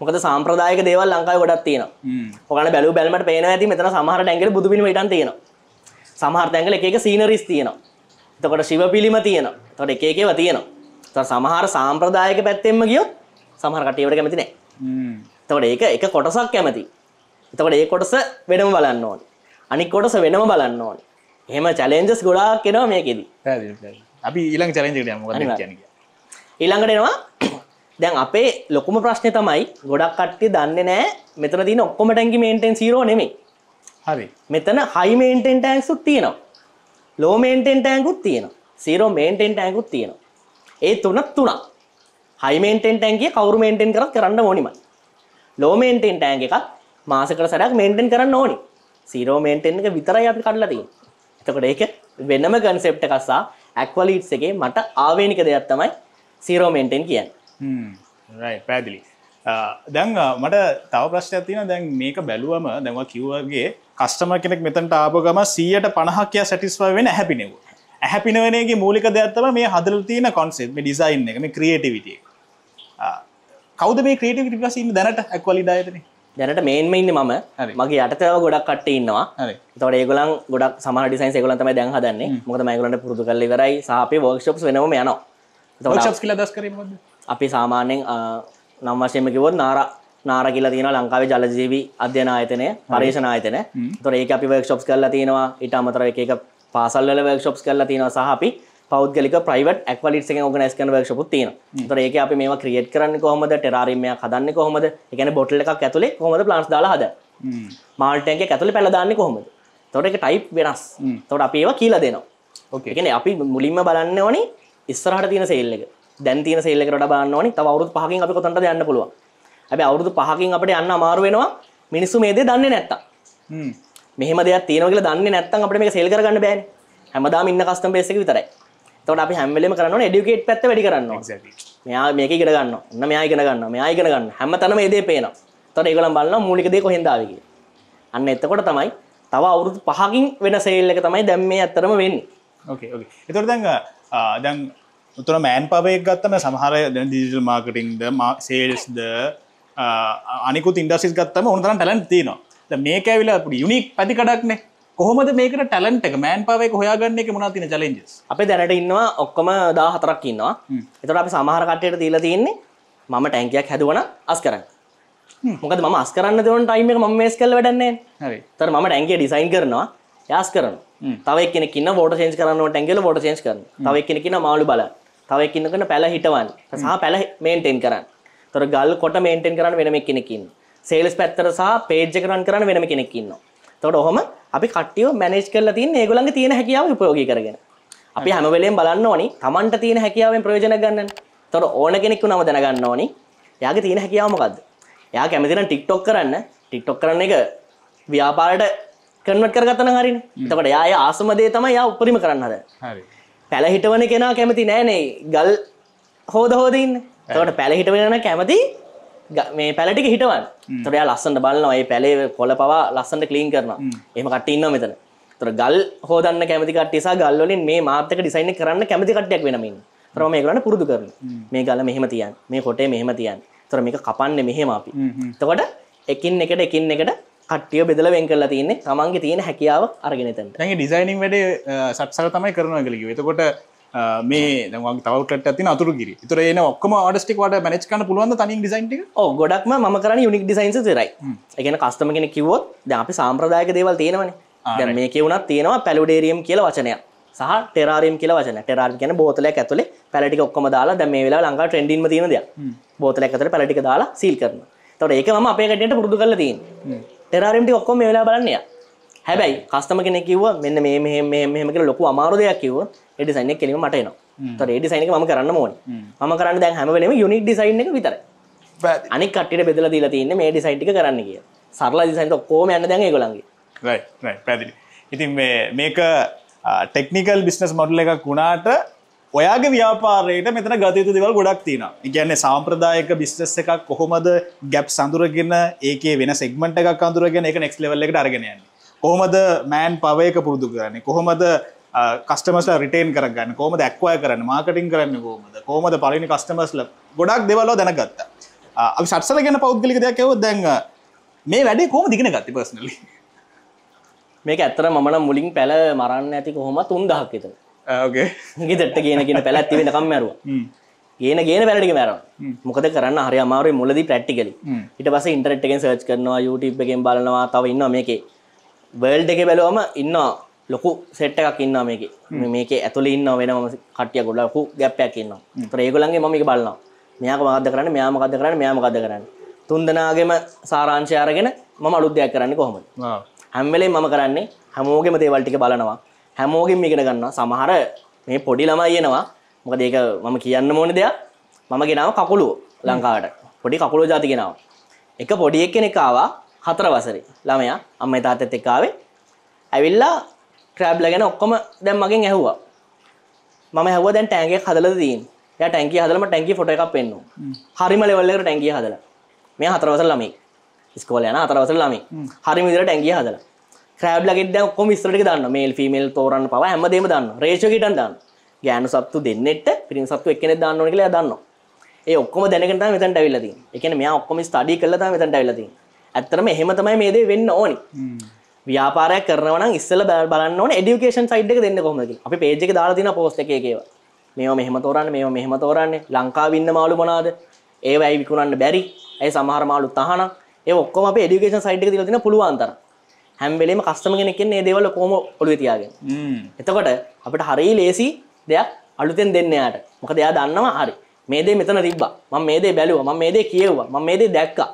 මොකද සාම්ප්‍රදායක දේවල් ලංකාවේ ගොඩක් තියෙනවා. හ්ම් ඔගන බැලු බැලමට පේනවා ඇති මෙතන සමහර ටැන්ගල බුදු පිළිම ඉටන් තියෙනවා. සමහර තැන්ගල එක සීනරිස් තියෙනවා. එතකොට ශිව පිළිම තියෙනවා. එතකොට එක එකේව තියෙනවා. සමහර සාම්ප්‍රදායික පැත්තෙන්ම ගියොත් සමහර කට්ටියට කැමති. හ්ම් එතකොට ඒක එක කොටසක් කැමති. එතකොට ඒ කොටස වෙනම බලන්න ඕනේ. අනික් කොටස වෙනම බලන්න ඕනේ. එහෙම චැලෙන්ජස් ගොඩාක් එනවා මේකෙදි. අපි ඊළඟ චැලෙන්ජ් ඊළඟට එනවා දැන් අපේ ලොකුම ප්‍රශ්නේ තමයි ගොඩක් කට්ටිය දන්නේ නැහැ. මෙතන තියෙන ඔක්කොම ටැංකි මේන්ටේන් 0 නෙමෙයි. හරි. මෙතන හයි මේන්ටෙන් ටෑන්ක්සුත් තියෙනවා. ලෝ මේන්ටෙන් ටෑන්කුත් තියෙනවා. සීරෝ මේන්ටෙන් ටෑන්කුත් තියෙනවා. ඒ තුනත් තුනක්. හයි මේන්ටෙන් ටෑන්කිය කවරු මේන්ටෙන් කරත් කරන්න ඕනිමයි. ලෝ මේන්ටෙන් ටෑන්ක එකක් මාසකට සැරයක් මේන්ටෙන් කරන්න ඕනි. සීරෝ මේන්ටෙන් එක විතරයි අපි කඩලා තියෙන්නේ. එතකොට ඒක වෙනම කන්සෙප්ට් එකක් සහ ඇක්වලීට්ස් එකේ මට ආවේනික දෙයක් තමයි සීරෝ මේන්ටෙන් කියන්නේ පැදිලි දැන් මට තව ප්‍රශ්නයක් තියෙන දැන් මේක බැලුවම දැන්වා කිව්වගේ කස්ටම කෙනෙක් මෙතට ආපගම සීයට පණහක්කය සැටිස්වා වෙන හැපිනෙව ඇහැපිනවනගේ මූලික දෙයක්ත්තම මේ හදල තියෙන කොන්සෙප් ඩිසයින් එක මේ ක්‍රියේටිවිටිය කවද මේ ක්‍රේටිවිටි පසින්න දැනට? ඇක්වලි දායතන දැනට මේන්ම ඉන්න මම. මගේ යටතව ගොඩක් කට්ට ඉන්නවා. තොට ඒගොලන් ගොඩක් සම ඩිසයින් එකගලන් තමයි දැන් හදන්නේ. මොකද මයිගලන්ට පුරදු කල්ල වරයි සාපේ වර්ක්ෂප් වෙනම යනවා. ක්ෂප් කියල දස් කරීමද අපි සාමාන්‍යෙන් නම් වශයෙන්ම කිවොත් නාර නාර කියලා තියෙන ලංකාවේ ජලජීවී අධ්‍යන ආයතනය පර්ේෂණ ආයතන තොර ඒක අපි වර්ක්ෂප්ස් කරලා තියෙනවා. ඉට අමතර එක එක පාසල්ල වර්ක්ෂප්ස් කරලා තියෙනවා සහ අපි පෞද්ගලික ප්‍රයිවට් ඇක්වලිට් එක ඕගනයිස් කරන වර්ක්ෂප් තියෙනවා. තොර ඒක අපි මේවා ක්‍රියේට් කරන්න කොහොමද? ටෙරාරිම්මයක් හදන්නේ කොහොමද? ඒ කියන්නේ බොටල් එකක් ඇතුලේ කොහොමද ප්ලාන්ට්ස් දාලා හදන්නේ? මාල්ට් ටැංකියක් ඇතුලේ පැල දාන්නේ කොහොමද? තොට එක ටයිප් වෙනස්. තොට අපි ඒවා කියලා දෙනවා. ඕකේ එකන අපි මුලින්ම බලන්න ඕනි ඉස්සරහට තියෙන සේල්ල එක දැන් තියෙන සේල්ල එකට බලන්න ඕනි. තව අවුරුදු පහකින් අපි කොතනට යන්න පුළුවන්? හැබැයි අවුරුදු පහකින් අපිට යන්න අමාරු වෙනවා මිනිස්සු මේ දේ දන්නේ නැත්තම්. හ්ම්. මෙහෙම දෙයක් තියෙනවා කියලා දන්නේ නැත්තම් අපිට මේක සේල් කරගන්න බෑනේ. හැමදාම ඉන්න කස්ටමර් බේස් එක විතරයි. එතකොට අපි හැම වෙලේම කරන්න ඕනේ එඩියුකේට් පැත්ත වැඩි කරන්න ඕනේ. මෙයා මේක ඉගෙන ගන්නවා ඔන්න මෙයා ඉගෙන ගන්නවා. මෙයා ඉගෙන ගන්නවා හැමතැනම මේ දේ පේනවා. එතකොට ඒගොල්ලන් බලනවා මූලික දේ කොහෙන්ද ආවේ කියලා. අන්න එතකොට තමයි තව අවුරුදු පහකින් වෙන සේල් එක තමයි දැන් මේ ඇත්තරම වෙන්නේ. ඕකේ ඕකේ එතකොට දැන් දැන් උතන මෑන් පවයක් ගත්තම සමහර ඩිජිටල් මාර්කටින්ග්ද සේල්ස්ද අනිකුත් ඉන්ඩස්ට්‍රීස් ගත්තම ඕන තරම් ටැලන්ට් තියෙනවා. ඇවිල්ලා අපිට යුනික් පැතිකඩක්නේ කොහොමද මේකට ටැලන්ට් එක මෑන් පවයක හොයාගන්න එක තියෙන චැලෙන්ජස් අපේ දැනට ඉන්නවා ඔක්කොම දා හතරක් ඉන්නවා එතකොට අපි සමහර කට්ටියට දීලා තියෙන්නේ මම ටැංකියක් හැදුවන අස් කරන්න. මොකද මම අස් කරන්න දෙවන ටයිම් එක මම මේස් නැහැ. හරි. තර මම ටැංකිය ඩිසයින් කරනවා යාස් කරනවා. තව එක්කෙනෙක් ඉන්න වෝටර් චේන්ජ් කරන්න ඕන ටැංකියල වෝටර් චේන්ජ් කරනවා. තව එක්කෙනෙක් ඉන්න මාළු බලන්න තව එක්කෙනෙක් ඉන්න පැල හිටවන්න සහ පැල මේන්ටේන් කරන්න තොර ගල් කොට මේන්ටේන් කරන්න වෙනම එක්කෙනෙක් ඉන්න සේල්ස් පැත්තට සහ පේජ් එක රන් කරන්න වෙනම කෙනෙක් ඉන්නවා එතකොට ඔහොම අපි කට්ටියව මැනේජ් කරලා තියෙන්නේ ඒගොල්ලන්ගේ තියෙන හැකියාව උපයෝගී කරගෙන අපි හැම වෙලේම බලන්න ඕනි Tamanට තියෙන හැකියාවෙන් ප්‍රයෝජන ගන්න. එතකොට ඕන කෙනෙක් වුණාම දැනගන්න ඕනි. එයාගේ තියෙන හැකියාව මොකද්ද? එයා කැමති නම් TikTok කරන්න. TikTok කරන එක ව්‍යාපාරයට කන්වර්ට් කරගත්තා නම් හරිනේ. එතකොට එයා ඒ ආසම දේ තමයි එයා උපරිම කරන්න හදන්නේ. හරි පැල හිටවන කෙනා කැමති නෑනේ ගල් හෝද හෝද ඉන්න. එතකොට පැල හිටවන කෙනා කැමති මේ පැල ටික හිටවන්න. එතකොට එයා ලස්සනට බලනවා මේ පැලේ කොළ පවා ලස්සනට ක්ලීන් කරනවා. එහෙම කට්ටිය ඉන්නවා මෙතන. එතකොට ගල් හොදන්න කැමති කට්ටිය සහ ගල් වලින් මේ මාත් එක ඩිසයින් එක කරන්න කැමති කට්ටියක් වෙනම ඉන්නවා. ඒතර මම ඒගොල්ලන්ට පුරුදු කරනවා. මේ ගල මෙහෙම තියන්න. මේ කොටේ මෙහෙම තියන්න. එතකොට මේක කපන්නේ මෙහෙම අපි. එතකොට එකින් එකට එකින් එකට කට්ටිය බෙදලා වෙන් කරලා තියෙන්නේ තමන්ගේ තියෙන හැකියාව අරගෙන එතනට. දැන් ඩිසයිනින් වැඩේ සට්සල තමයි කරනවා කියලා කිව්වේ. එතකොට මේ දැන් වගේ තව outlet එකක් තියෙන අතුරුගිරි. ඒතර එන ඔක්කොම ආඩර්ස් ටික වට මැනේජ් කරන්න පුළුවන්ද තනියෙන් ඩිසයින් ටික? ඕ ගොඩක්ම මම කරන යුනික් ඩිසයින්ස් විතරයි. ඒ කියන්නේ කස්ටමර් කෙනෙක් කිව්වොත් දැන් අපි සාම්ප්‍රදායික දේවල් තියෙනවනේ. දැන් මේකේ උනත් තියෙනවා පැලුඩේරියම් කියලා වචනයක්. සහ ටෙරාරියම් කියලා වචනයක්. ටෙරාරියම් කියන්නේ බෝතලයක් ඇතුලේ පැල ටික ඔක්කොම දාලා දැන් මේ වෙලාවේ ලංකාවේ ට්‍රෙන්ඩින්ම තියෙන දෙයක්. බෝතලයක් ඇතුලේ පැල ටික දාලා සීල් කරනවා. ඒතකොට ඒක මම අපේ කඩේට පුරුදු කරලා ටික ඔක්කොම මේ වෙලාවේ බලන්න යා. හැබැයි කස්ටමර් කෙනෙක් කිව්වා මෙන්න මේ මෙහෙම මෙහෙම මෙහෙම කියලා ලොකු අමාරු දෙයක් කිව්වොත් ඒ ඩිසයින් එක කෙලින්ම මට එනවා. ඒතකොට ඒ ඩිසයින් එක මම කරන්න ඕනේ. මම කරන්නේ දැන් හැම වෙලේම යුනික් ඩිසයින් එක විතරයි. අනික් කට්ටියට බෙදලා දීලා තියෙන්නේ මේ ඩිසයින් ටික කරන්න කියලා. සරල ඩිසයින් ඔක්කොම යන්න දැන් රයි පැදිලි ඉතින් මේ මේක ටෙක්නිකල් බිස්නස් මොඩල් එකක් වුණාට ඔයාගේ ව්‍යාපාරයට මෙතන ගතයුතු දෙවල් ගොඩක් තියෙන ඉගැන්න සාම්ප්‍රදායක බිස්නස් එකක් කොහොමද ගැප් සඳුරගෙන ඒකේ වෙන සෙක්මට එකක් අඳුරගෙන එක නෙක්ස් ලෙවල් එකට අරගෙනයන්න කොහොමද මෑන් පවයක පුරුදු කරන්නේ? කොහොමද කස්ටමස්ල රිටේන් කරගන්න? කොහම දැක්වය කරන්න? මාර්කටින් කරන්න කොහමද? කොහමද පලිනි කස්ටමස්ල ගොඩක් දෙවලෝ දැනගත්ත. අපි සත්සල ගැන පෞද්ගලික දෙයක් ඇව දැන් මේ වැඩේ කොම දිගෙන ගත්ති පර්සනලි මේක ඇත්තට මම නම් මුලින් පැල මරන්න ඇති කොහොම 3000ක් විතර. ඕකේ ගෙදරට ගේන කියන පැල ඇති වෙනකම් මැරුවා. ගේන ගේන පැල ටික මැරුවා. මොකද කරන්න හරි අමාරුයි මුලදී ප්‍රැක්ටිකලි. ඊට පස්සේ ඉන්ටර්නෙට් එකෙන් සර්ච් කරනවා YouTube එකෙන් බලනවා තව ඉන්නවා මේකේ. වර්ල්ඩ් එකේ බැලුවම ඉන්නවා ලොකු සෙට් එකක් ඉන්නවා මේකේ. මේ මේකේ ඇතුලේ ඉන්නවා වෙනම කට්ටියක් ගොඩක් ලොකු ગેප් එකක් ඉන්නවා. ඒතර ඒගොල්ලන්ගේ මම මේක බලනවා. මෙයා මොකද්ද කරන්නේ මෙයා මොකද්ද කරන්නේ මෙයා මොකද්ද කරන්නේ. තුන් දෙනාගේම සාරාංශය අරගෙන මම අලුත් දෙයක් කරන්නේ කොහොමද? හැම වෙලේම මම කරන්නේ හැමෝගෙම දේවල් ටික බලනවා හැමෝගෙම ඉගෙන ගන්නවා. සමහර මේ පොඩි ළමයි එනවා. මොකද ඒක මම කියන්න ඕනේ දෙයක්. මම ගෙනාව කකුලුව ලංකාවට. පොඩි කකුලුව જાති ගෙනාව එක පොඩි එක්කෙනෙක් ආවා හතර වසරේ ළමයා අම්මයි තාත්තත් එක්ක ආවේ. ඇවිල්ලා ක්‍රැබ්ලා ගැන ඔක්කොම දැන් මගෙන් ඇහුවා. මම ඇහුවා දැන් ටැංකියක් හදලාද තියෙන්නේ? එයා ටැංකිය හදලා මට ටැංකිය ෆොටෝ එකක් පෙන්නුවා. හරිම ලෙවල් එකට ටැංකිය හදලා. මෙයා හතර වසර ළමයි. ස්කෝල යන හතර වසර ළමයි හරිම විදිහට ටැංකිය හදලා ක්‍රෑබ් ලගෙට දැන් ඔක්කොම ඉස්සරට දාන්න මේල් ෆීමේල් තෝරන්න පවා හැමදේම දාන්න රේෂියෝ කීටන් දාන්න ගෑනු සත්තු දෙන්නෙට පිරිමි සත්තු එක්කෙනෙක් දාන්න ඕන කියලා එයා දන්නවා ඒ ඔක්කොම දැනගෙන තමයි මෙතනට ඇවිල්ලා තියෙන්නේ. ඒ කියන්නේ මෙයා ඔක්කොම ස්ටඩි කරලා තමයි මෙතනට ඇවිල්ලා තියෙන්නේ. ඇත්තටම එහෙම තමයි මේ දේ වෙන්න ඕනි. ව්‍යාපාරයක් කරනවා නම් ඉස්සෙල්ලා බලන්න ඕනේ এডুকেෂන් සයිඩ් එක දෙන්න කොහොමද කියලා. අපි පේජ් එකේ දාලා තියෙන පෝස්ට් එකේ ඒකේව. මේවා මෙහෙම තෝරන්න, මේවා මෙහෙම තෝරන්න. ලංකාවේ ඉන්න මාළු මොනවාද? ඒව ඇයි විකුණන්න බැරි? ඇයි සමහර මාළු තහනම්? ඒ ඔක්කොම අපි এডুকেෂන් සයිඩ් එකේ දාලා තියෙන පුළුවන් තරම්. හැම වෙලේම කස්ටමර් කෙනෙක් ඉන්නේ මේ දේවල් කොහොම ඔළුවේ තියාගෙන. එතකොට අපිට හරිය ලේසි දෙයක් අලුතෙන් දෙන්න යාට මොකද එයා දන්නවා හරි. මේ දේ මෙතන තිබ්බා. මේ දේ බැලුවා. මේ දේ කියෙව්වා. මේ දේ දැක්කා.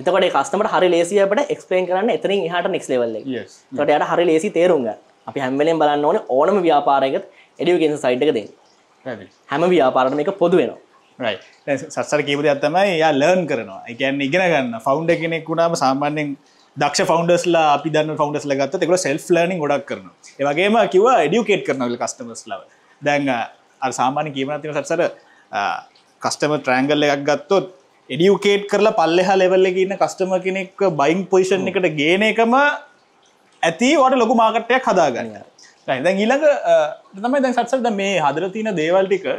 එතකොට කස්ටමට හරි ලේසියට එක්ස්පලේන් කරන්න එතනින් හට නෙක් ලෙවල්ල yes. තොට යට හරි ලේසි තේරුම්ග අපි හැම්වලෙන් බලන්න ඕන ඕනම ව්‍යාපාරයකත් එඩියුගෙන් සයිට්ක දෙන්න. හැම ව්‍යාපාරණ එක පොදු වෙනවා. සස්සර කීප දෙයක් තමයි යා ලර්න් කරනවා. කියන්නේ ඉගෙන ගන්න. ෆවුන්ඩර් කෙනෙක් වුණාම සාමාන්‍යයෙන් දක්ෂ ෆවුන්ඩර්ස්ලා අපි දන්න ෆවුන්ඩර්ස්ලා ගත්තත් ඒගොල්ලෝ self learning ගොඩක් කරනවා. ඒ වගේම කිව්වා එඩියුකේට් කරනවා ඒගොල්ලෝ කස්ටමර්ස්ලාව දැන් සාමාන්‍ය කීමනක් තියෙන සස්සර කස්ටමර් ට්‍රෑන්ගල් එකක් ගත්තොත් එඩියුකේට් කරලා පල්ලෙහා ලෙවල් එකේ ඉන්න කස්ටමර් කෙනෙක් බයින් පොසිෂන් එකට ගේන එකම ඇති වට ලොකු මාකට්ටයක් හදාගන්න. දැන් ඊළඟ තමයි දැන් සත්සල් දැන් මේ හදලා තියෙන දේවල් ටික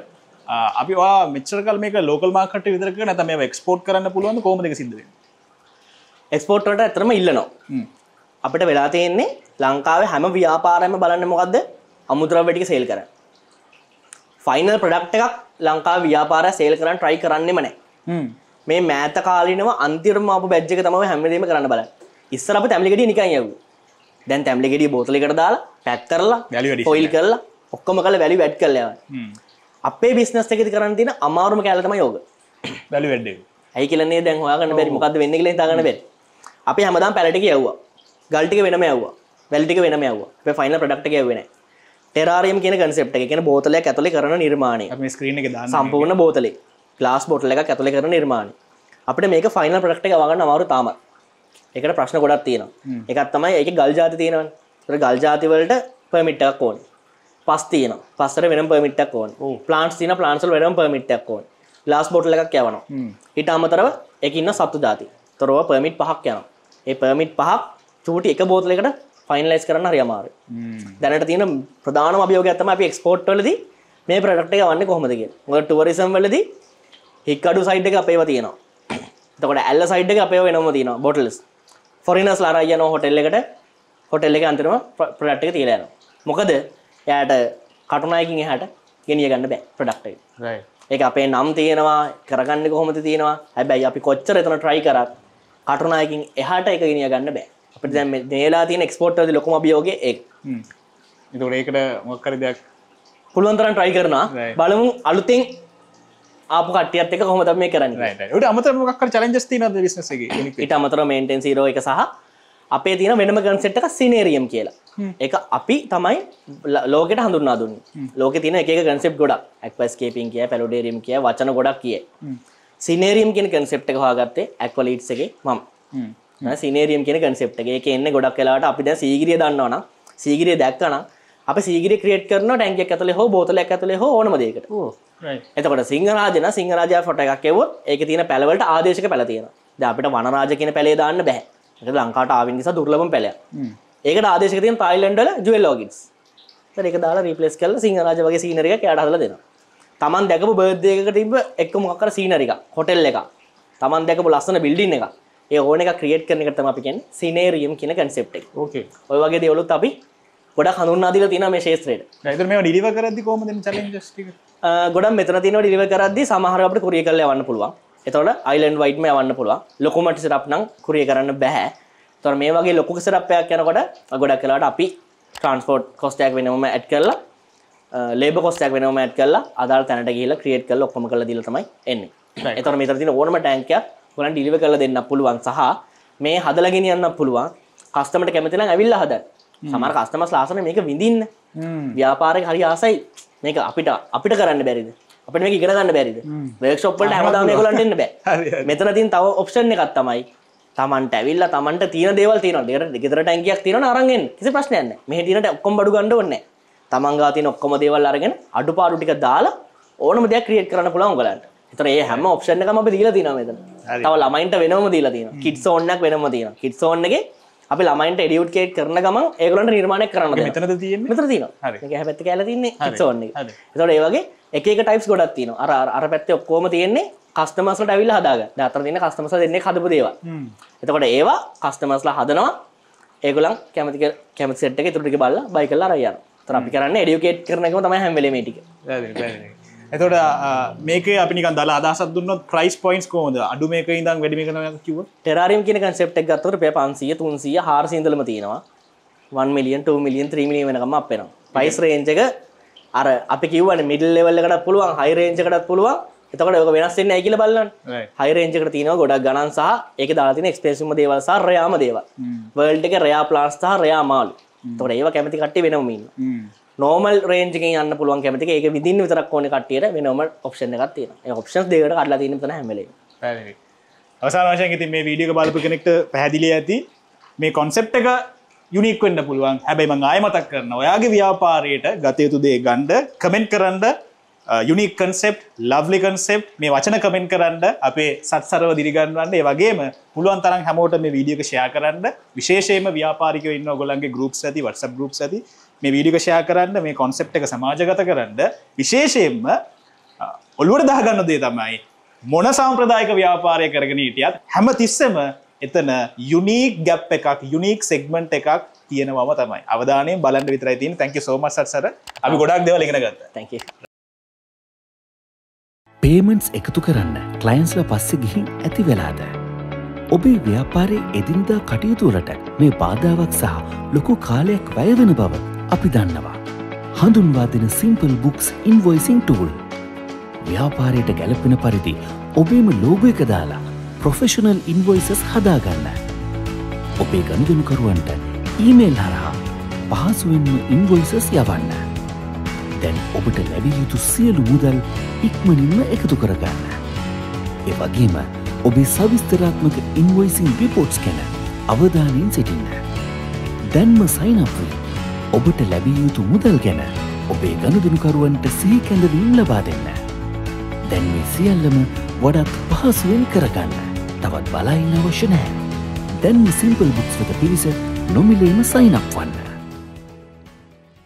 අපි වා මෙච්චර කල් මේක ලෝකල් මාකට් විතරක නැත්නම් මේවා එක්ස්පෝර්ට් කරන්න පුළුවන් කොහොමද ඒක එක්ස්පෝර්ට්ට ඇතරම ඉල්ලනවා. අපිට වෙලා තියෙන්නේ ලංකාවේ හැම ව්‍යාපාරයම බලන්න මොකක්ද අමුද්‍රව්‍යටික සේල් කර ෆයිනල් ප්‍රඩක්් එකක් ලංකා ව්‍යාපාර සේල් කරන්න ට්‍රයි කරන්නෙම නෑ. මේ මෑත කාලිනව අන්තිරම අප බැජ්ජක තම හැමදීම කරන්න බල ඉස්සර අප තැමිලිගෙඩි නිකන් යව දැන් තැම්ලිගෙඩි බෝතලිකට දාලා පැත් කරලා. පොයිල් කරලා ඔක්කොම කල වැලි වැඩ් කරලව. අපේ බිස්නස් එකති කරන්න තින අමාරුම කෑලතම යෝග වැලු වැඩ් එක. ඇයි කියලන්නේ දැන් හොයාගන්න බැරි මොකක්ද වෙන්න කියලා හිතාගන්න බැරි අපි හැමදාම් පැලට කියව්වා. ගල්ටික වෙනම ඇව්වා වැල්ටික වෙනම ඇව්වා අප ෆයිනල් ප්‍රඩක්ට කියවෙන ටෙරාරියම් කියන කන්සෙප්ට එක. කියන බෝතලයක් ඇතුලි කරන නිර්මාණය. ස්ක්‍රීන එක සම්පූර්ණ බෝතලේ. ලාස් බොටල එක ඇතුලි කරන නිර්මාණ අපට මේක ෆයිනල් ප්‍රඩක්ට එක වගන්න අමාරු තාමත් එකට ප්‍රශ්න ගොඩක් තියෙනවා. එකත් තමයි ඒක ගල් ජාති තියෙනවා ගල් ජාතිවලට පමිට්ටක් ඕන්. පස් තියන පස්සර වෙන පමිටක් ඕන්. ප්ලාන්ස් තින ප්ලාන්සල් වෙනම් පමිටක් ඕන්. ලාස් බොටල එකක් යවනවා. හිට අමතරව එකඉන්න සත්තු ජාති තොරව පමිට් පහක් යනවා. ඒ පර්මිට් පහක් චූටි එක බෝතලයකට ෆයිනලයිස් කරන්න හරි අමාරුයි හ්ම්. දැනට තියෙන ප්‍රධානම අභියෝගයක් තමයි අපි එක්ස්පෝර්ට් වලදී මේ ප්‍රොඩක්ට් එක වන්නේ කොහොමද කියලා. මොකද ටුවරිසම් වලදී හික්කඩු සයිඩ් එක අපේව තියෙනවා. එතකොට ඇල්ල සයිඩ් එක අපේව වෙනම තියෙනවා බොටල්ස්. ෆොරිනර්ස් ලා අරන් යනවා හොටෙල් එකට හොටෙල් එකේ අන්තිම ප්‍රොඩක්ට් එක තියලා යනවා. මොකද එයාට කටුනායකින් එහාට ගෙනිය ගන්න බෑ ප්‍රොඩක්ට් එක. right ඒක අපේ නම් තියෙනවා කරගන්න කොහොමද තියෙනවා හැබැයි අපි කොච්චර එතන ට්‍රයි කරත් කටුනායකින් එහාට එක ගෙනිය ගන්න බෑ. අපිට දැන් මේ දේලා තියෙන එක්ස්පෝර්ට් වලදී ලොකුම හ්ම්. ඒතකොට ඒකට මොකක් හරි දෙයක් පුළුවන් තරම් try කරනවා. බලමු අලුතෙන් ආපු කට්ටියත් එක්ක කොහොමද අපි මේ කරන්නේ? Right right. ඒකට අමතරව මොකක් හරි challenges තියෙනවද business එකේ? [COUGHS] කෙනෙක් ඊට අමතරව මේන්ටෙන් සීරෝ එක සහ අපේ තියෙන වෙනම කන්සෙප්ට් එක සිනේරියම් කියලා. ඒක අපි තමයි ලෝකෙට හඳුන්වා දුන්නේ. ලෝකේ තියෙන එක එක කන්සෙප්ට් ගොඩක්. ඇක්වස්කේපින් කිය පැලොඩේරියම් කිය වචන ගොඩක් කියේ සිනේරියම් කියන කන්සෙප්ට් එක හොයාගත්තේ ඇක්වලීට්ස් එකේ මම. සිනේරියම් කියන කන්සෙප්ට් එක ඒක එන්නේ ගොඩක් වෙලාවට අපි දැන් සීගිරිය දන්නවනම් සීගිරිය දැක්කනම් අපි සීගිරිය ක්‍රියේට් කරනවා ටැංකියක් ඇතුලේ හෝ බෝතලයක් ඇතුලේ හෝ ඕනම දෙයකට ඕ right එතකොට සිංහරාජ නම් සිංහරාජයා ෆොටෝ එකක් එවුවොත් ඒකේ තියෙන පැලවලට ආදේශක පැල තියෙනවා. දැන් අපිට වනරාජ කියන පැලේ දාන්න බෑ. ඒක ලංකාවට ආවින් නිසා දුර්ලභම පැලයක්. හ්ම්. ඒකට ආදේශක තියෙන තායිලන්ඩ් වල ජුවෙල් ලෝගින්ස්. ඒත් ඒක දාලා රීප්ලේස් කරලා සිංහරාජ වගේ සීනරි එකක් එයාට Taman දැකපු බර්ත්ඩේ එකක තිබ්බ එක්ක මොකක් කර සීනරි එකක්, හොටෙල් එකක්. Taman දැකපු ලස්සන බිල්ඩින් එකක්. ඒ ඕන එකක් ක්‍රියේට් කරන එක තමයි අපි කියන්නේ සිනේරියම් කියන කන්සෙප්ට් එක. okay ඔය වගේ දේවලුත් අපි ගොඩක් හඳුන්වා දීලා තියෙනවා මේ ශාස්ත්‍රයට. ඒතර මේවා deliver කරද්දි කොහොමද එන්නේ challenges ටික? ගොඩක් මෙතන තියෙනවා ඩිලිවර් කරද්දී සමහර අපිට කුරිය කරලා යවන්න පුළුවන්. එතකොට අයිලන්ඩ් වයිඩ්ම යවන්න පුළුවන්. ලොකු මට සෙටප් නම් කුරිය කරන්න බෑ. එතකොට මේ වගේ ලොකු සෙටප් එකක් යනකොට ගොඩක් වෙලාවට අපි ට්‍රාන්ස්පෝර්ට් කොස්ට් එකක් වෙනම ඇඩ් කරලා ලේබර් කොස්ට් එකක් වෙනම ඇඩ් කරලා අදාළ තැනට ගිහිල්ලා ක්‍රියේට් කරලා ඔක්කොම කරලා දීලා තමයි එන්නේ. එතකොට මෙතන තියෙන ඕනම ටැංක් එකක් ඔයගලන් ඩිලිවර් කරලා දෙන්න පුළුවන් සහ මේ හදලා ගෙනියන්න පුළුවන්. කස්ටමර්ට කැමති නම් ඇවිල්ලා හදන්න. සමහර කස්ටමර්ස් ලාසන මේක විඳින්න. හ්ම්. ව්‍යාපාරක හරි ආසයි මේක අපිට අපිට කරන්න බැරිද අපිට මේක ඉගෙන ගන්න බැරිද වර්ක්ෂොප් වලට හැමදාම මේගොල්ලන්ට එන්න බෑ. මෙතන තියෙන තව ඔප්ෂන් එකක් තමයි තමන්ට ඇවිල්ලා තමන්ට තියෙන දේවල් තියෙනවා ගෙදර ගෙදර ටැංකියක් තියෙනවා අරන් එන්න කිසි ප්‍රශ්නයක් නැහැ මෙහෙ තියෙන ඔක්කොම බඩු ගන්න ඕනේ නැහැ තමන් ගා තියෙන ඔක්කොම දේවල් අරගෙන අඩුපාඩු ටික දාලා ඕනම දෙයක් ක්‍රියේට් කරන්න පුළුවන් උගලන්ට ඒතර ඒ හැම ඔප්ෂන් එකම අපි දීලා තියෙනවා මෙතන. තව ළමයින්ට වෙනම දීලා තියෙනවා කිඩ්ස් ඕන් එකක් වෙනම තියෙනවා කිඩ්ස් ඕන් එකේ අපි ළමයින්ට එඩියුට්කේට් කරන ගමන් ඒගොල්ලන්ට නිර්මාණය කරන්න මෙතනද තියෙන්නේ? මෙතන තියෙනවා. මේක එහා පැත්තේ කැලේ තින්නේ. කිඩ්ස් ඕන් එක හරි. එතකොට ඒ වගේ එක එක ටයිප්ස් ගොඩක් තියෙනවා අර අර- අර පැත්තේ ඔක්කොම තියෙන්නේ කස්ටමර්ස්ලට ඇවිල්ලා හදාගන්න දැන් අතර තියෙන කස්ටමර්ස්ලා දෙන්නේ හදපු දේවල්. එතකොට ඒවා කස්ටමර්ස්ලා හදනවා ඒගොල්ලන් කැමති කැමති සෙට් එක ඉතුරු ටික බලලා බයි කරලා අරන් යනවා. ඒතර අපි කරන්නේ එඩියුකේට් කරන එකම තමයි හැම වෙලේම මේ ටික. පැහැදිලි, පැහැදිලි. එතකොට මේක අපි නිකන් දාලා අදහසක් දුන්නොත් ප්‍රයිස් පොයින්ට්ස් කොහොමද? අඩු මේක ඉඳන් වැඩි මේක තමයි කිව්වොත්. ටෙරාරියම් කියන කන්සෙප්ට් එක රුපියල් 500 300 400 ඉඳලම තියෙනවා 1 මිලියන් 2 මිලියන් 3 මිලියන් වෙනකම් අප් වෙනවා ප්‍රයිස් රේන්ජ් එක අර අපි කිව්වනේ මිඩල් ලෙවල් එකටත් පුළුවන් හයි රේන්ජ් එකටත් පුළුවන් එතකට ඔක වෙනස්සෙන් ඇකිල බලන්න. හයිරේජකට තියන ගොඩක් ගණන් සහ ඒක දාතින එක්ස්පේසිම දේවල් සහ රයාම දේව වර්ල්ඩ් එක රයා ප්ලාස් සහ රයා මාලු තොට ඒව කැමති කට්ටි වෙනමන්න නෝමල් රේජක යන්න පුළුවන් කැමති ඒක විදින්න විතරක් ඕන කටියට වෙනම ඔප්ෂන් එකක් තියෙන ඔප්ෂන් දෙකට කඩලා තින තන හැමලේ අවසාන වශයෙන් ඉතින් මේ වීඩියෝ එක බලපු කෙනෙක්ට පැහැදිලි ඇති මේ කොන්සෙප්ට් එක යුනික් වෙන්න පුළුවන්. හැබැයි මම ආයෙ මතක් කරනවා. ඔයාගේ ව්‍යාපාරයට ගත යුතු දේ ගන්න කමෙන්ට් කරන්න යුනික් කන්සෙප්ට් ලව්ලි කන්සෙප්ට් මේ වචන කමෙන්ට් කරන්න අපේ සත්සරව දිරිගන්වන්න. ඒ වගේම පුළුවන් තරම් හැමෝට මේ වීඩියෝ එක ෂෙයා කරන්න. විශේෂයෙන්ම ව්‍යාපාරිකයෝ ඉන්න ඔයගොල්ලන්ගේ groups ඇති WhatsApp groups ඇති. මේ වීඩියෝ එක ෂෙයා කරන්න මේ කොන්සෙප්ට් එක සමාජගත කරන්න. විශේෂයෙන්ම uh, ඔල්ලුවට දාගන්න දේ තමයි මොන සම්ප්‍රදායක ව්‍යාපාරය කරගෙන හිටියත් හැම තිස්සම එතන යුනීක් ගැප් එකක් යුනික් සෙක්මන්ට් එකක් තියෙනවම තමයි. අවධානය බලන්න විතරයි තියෙන තැන්ක සෝමත් සර අපි ගොඩක් දෙවල් ඉගෙන ගත්ත. තැක පේමන්ට්ස් එකතු කරන්න කලයින්ස්ල පස්සෙ ගිහින් ඇති වෙලාද. ඔබේ ව්‍යාපාරය එදිනිදා කටයුතුවලට මේ බාධාවක් සහ ලොකු කාලයක් වැයවෙන බව අපි දන්නවා. හඳුන්වා දෙන සිම්පල් බුක්ස් ඉන්වොයිසිං ටූල්. ව්‍යාපාරයට ගැලපෙන පරිදි ඔබේම ලෝගෝ එක දාලා ප්‍රොෆෙෂනල් ඉන්වොයිසස් හදාගන්න. ඔබේ ගනුදනුකරුවන්ට ඊමේල් හරහා පහසුවෙන්ම ඉන්වොයිසස් යවන්න. දැන් ඔබට ලැබිය යුතු සියලු මුදල් ඉක්මනින්ම එකතු කරගන්න. එවගේම ඔබේ සවිස්තරාත්මක ඉන්වොයිසින් රිපෝට්ස් ගැන අවධානයෙන් සිටින්න. දැන්ම සයිනප්වී ඔබට ලැබිය යුතු මුදල් ගැන ඔබේ ගණුදනුකරුවන්ට සිහිකැඳවීම් ලබා දෙන්න. දැන් මේ සියල්ලම වඩත් පහසුවෙන් කරගන්න. තවත් බලයින්න අවශ්‍ය නෑ. දැන්ම සිම්පල් බුක්ස් වත පිරිස නොමිලේම සයිනක් වන්න.